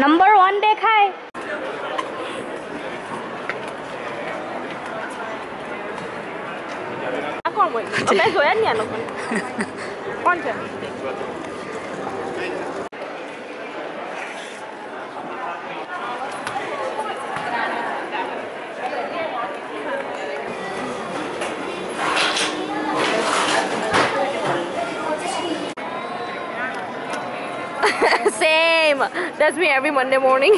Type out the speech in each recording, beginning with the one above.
Number one દેખાય. કોણ બોલ? જોયા નહીં આ લોકોને કોણ છે? him. That's me every Monday morning.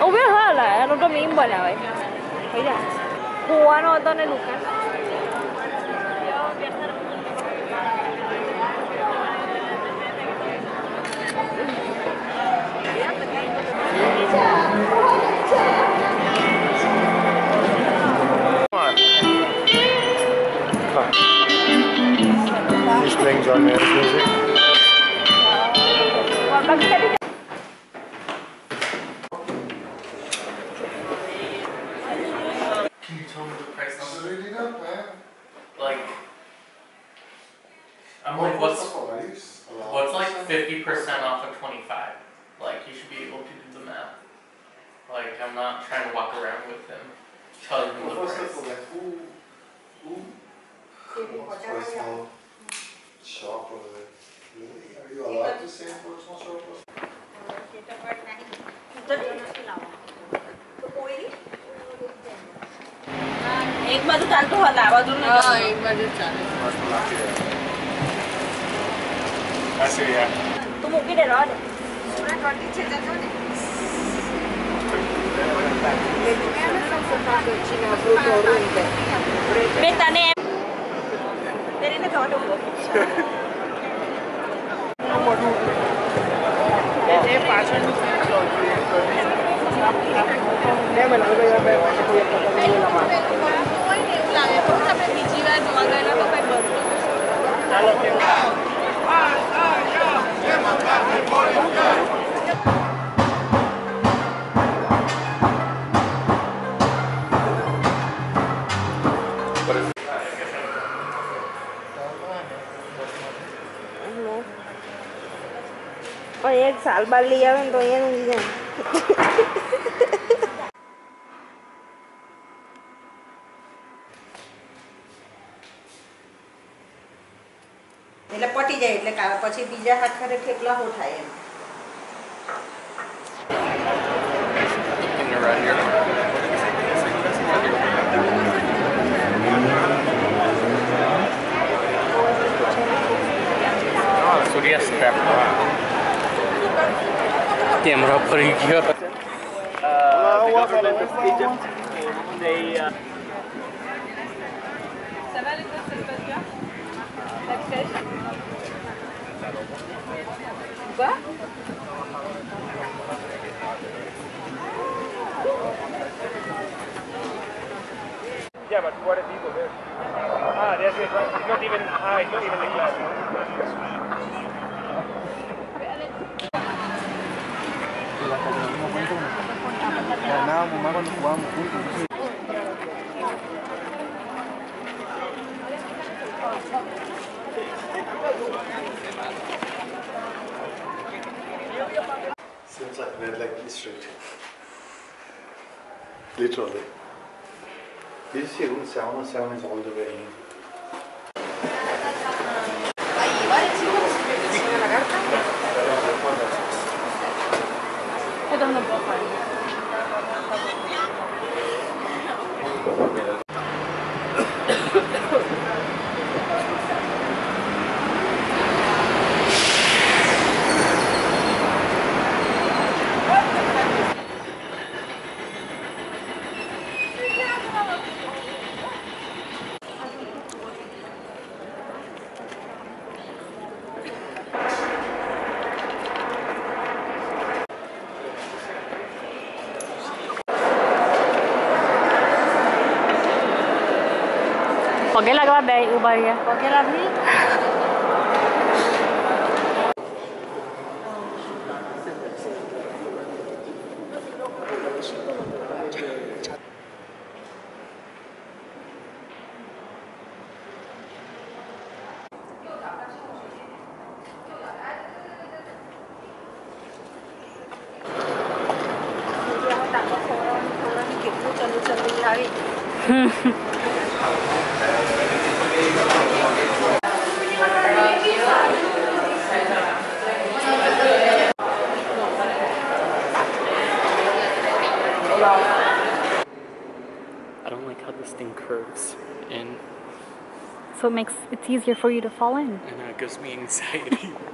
Obvio es la, no lo mismo a la vez. yeah. Who are Lucas. These things on man's music. price Like, I'm like, what's what's like fifty percent off of twenty five? Like, you should be able to do the math. Like, I'm not trying to walk around with them, telling them the price. shop over there? Really? Are you allowed to say? એક બાજુ ચાલતું હોય આ બાજુ હા એક બાજુ ચાલે. તું મૂકી દે રહો ને. તને એમ તેને ઘણું પાછળ Oye, salva el día, me en un día. જાય એટલે પટી જાય એટલે કા- પછી બીજા હાથ ખરે થેપલા હો થાય એમ Looking around here. Ah, સૂર્યાસ્ત કેમેરા ફરી ગયો Yeah, but what are people there? Ah, that's it. It's not even, ah, it's not even the class. Ganaba mamá cuando jugábamos juntos. Seems like red light district. Literally. Did you see Route 707 is all the way in? ¿Por qué la acabas de Uber ya? Porque la vi. Hmm. I don't like how this thing curves in, So it makes it's easier for you to fall in. and it gives me anxiety.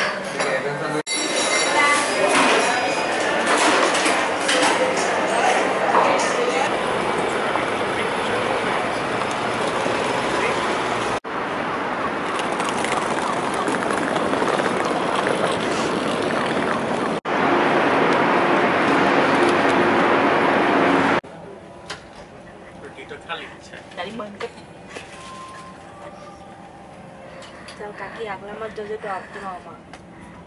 toivomaan.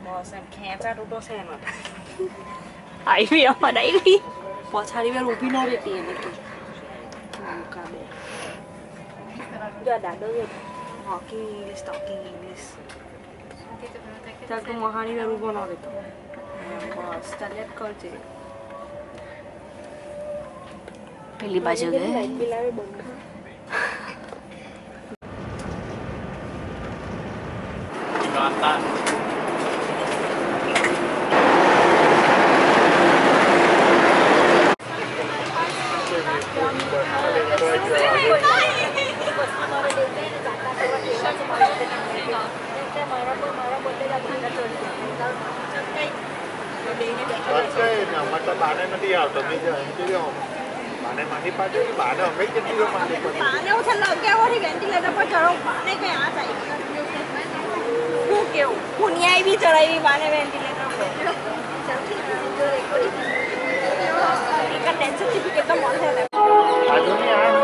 Mua sen kääntää rudoseena. Ai vielä näin. Patsari vielä rupinoiden tietenkin. Kamera. Joo, tää on jo. Talking English, talking English. তাকে মহানি রূপ নরে তো বাস তালিয়াত করছে পেলি বাজে গে અમારે તો બાને નથી આવતો બીજો એમ કીધું બાને માની પાડે કે બાને અમે કેટલી વાર માની પાડે પાને હું છેલ્લા અગિયાર વાળી વેન્ટિલેટર પર ચડો પાને કઈ આ થાય હું કેવું? હું ન્યાય બી ચડાવી બાને વેન્ટિલેટર ટેન્શન સર્ટિફિકેટ તો મળશે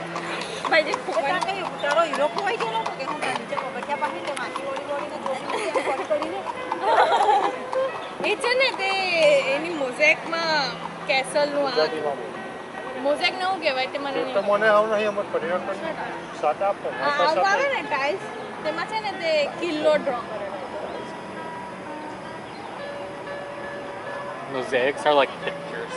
ભાઈ જે ફૂકવા કઈ ઉતારો હીરો ખોવાઈ ગયેલો કે હું નીચે પગથિયા પાસે તે માછી વળી વળીને જોઈ કરીને એ છે ને તે એની મોઝેકમાં કેસલનું આ મોઝેક ને શું કહેવાય તે મને તો નહીં મને આવું નહીં અમે પરિવર્તન સાત આપો આ આવું આવે ને ટાઇલ્સ તેમાં છે ને તે કિલ્લો ડ્રો કરેલો Mosaics are like pictures.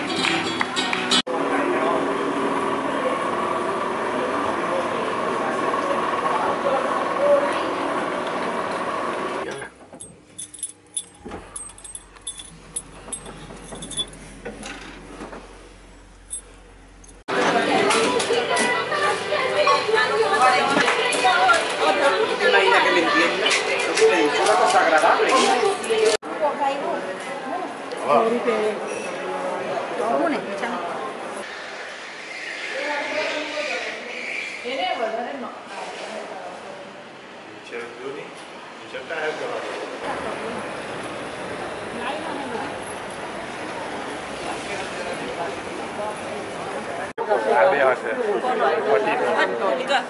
Guardate, guardate.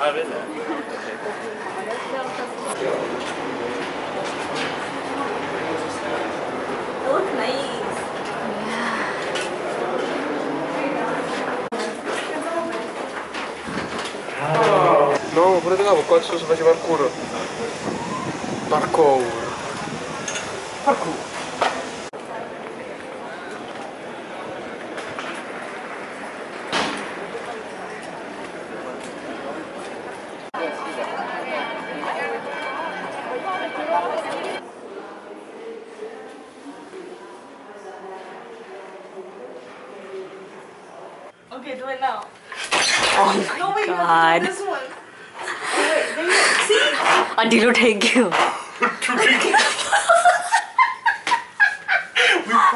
Ah, Look nice. No, pure te cavo, qua adesso si faceva il culo. Parkour. Parkour. Do it now. Oh my No, wait, you have god. to do this one. Wait, then you see? Adilu, thank you. Oh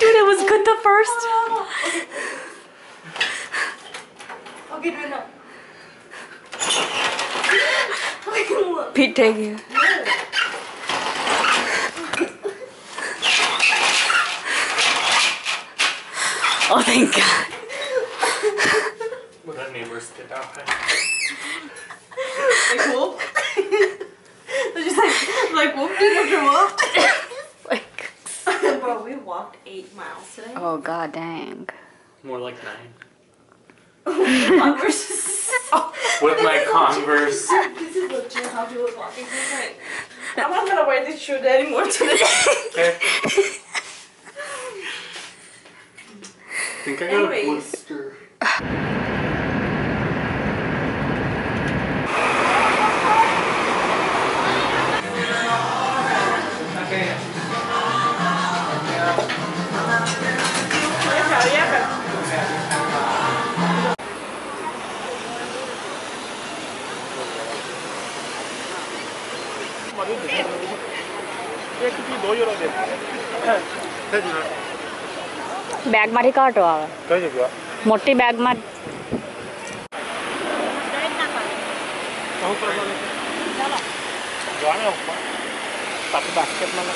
Dude, it was good the oh, first. Okay, do it now. Okay, look. Pete, thank you. Oh, thank God. Well, that neighbor's did out. Like whoop. They're just like like whoop did after whoop. Like, Bro, we walked eight miles today. oh, God dang. More like nine. We're With my Converse. This is legit how he was walking. He's like, I'm not gonna wear this shoe anymore today. Okay. Kangaroo Putz. É બેગમાંથી કાઢો આવે કઈ જગ્યા મોટી બેગમાં જાણે ઉપર તારી બાસ્કેટમાં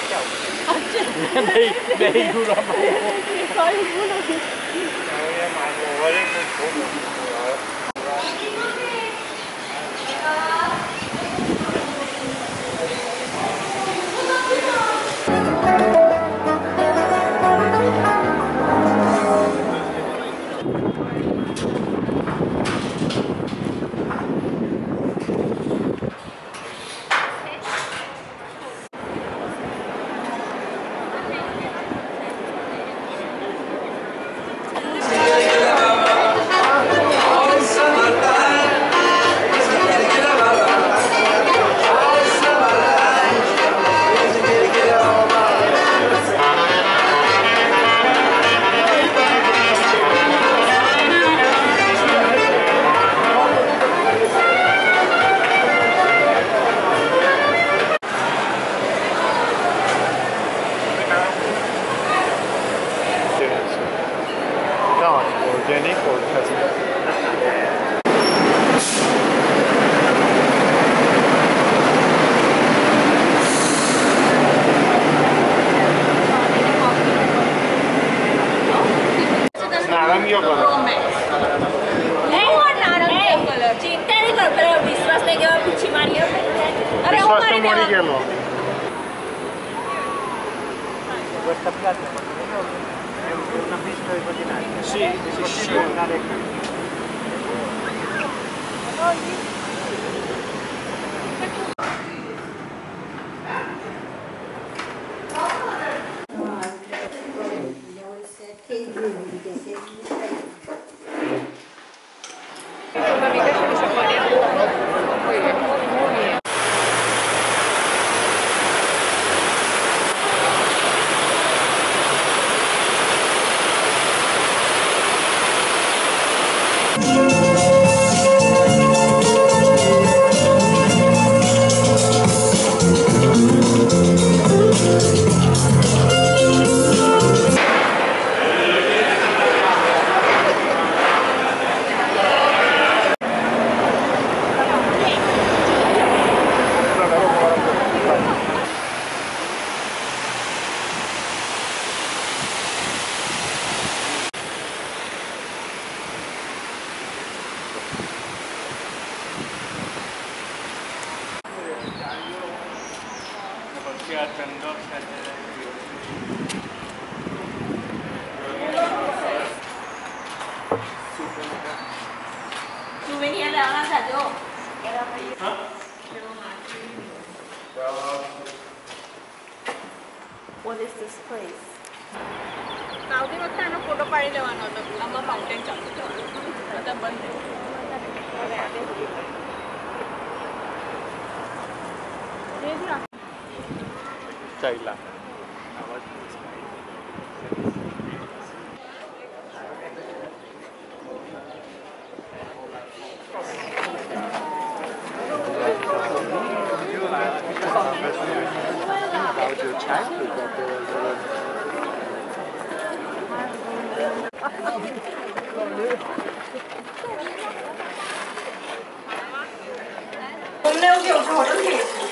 questa piazza è una pista di pattinaggio. Sì, sì, sì. andare qui. esplendor Chayla. Hôm nay ông kiểu trò rất thiệt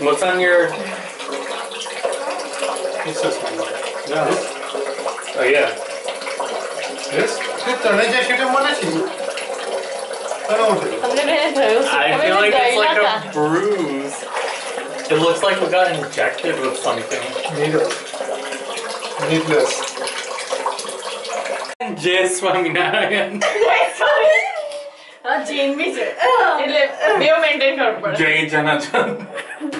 What's on your? What's this one? No. Oh yeah. This? I'm gonna lose. I feel like it's like a bruise. It looks like we got injected with something. Needle. Needless. And Jess swami Narayan. Jane Mitchell. মেয়েও maintain করবো Joy Jana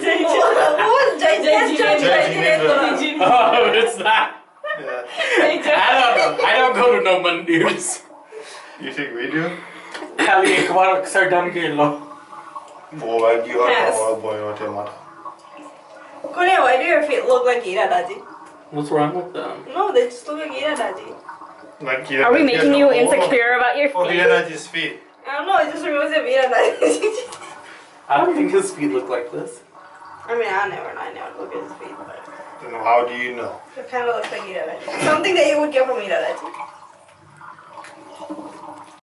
J. Who's J? That's J. J. Oh, it's that. Yeah. I don't know. I don't go to no Mondays. You think we do? खाली एक बार अक्सर done खेल लो वो है कि और और बॉय और टेमार Kune, why do your feet look like Iradaji? What's wrong with them? No, they just look like Iradaji. Like Iradaji. Are we making you insecure about your oh, feet? Oh, Iradaji's feet. I don't know, it just reminds me of Iradaji. I don't think his feet look like this. I mean, I never know, I never look at his feet, but how do you know? it kind of looks like Ira Daji. Something that you would get from me, Ira Daji.